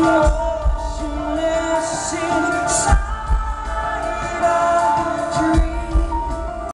Love.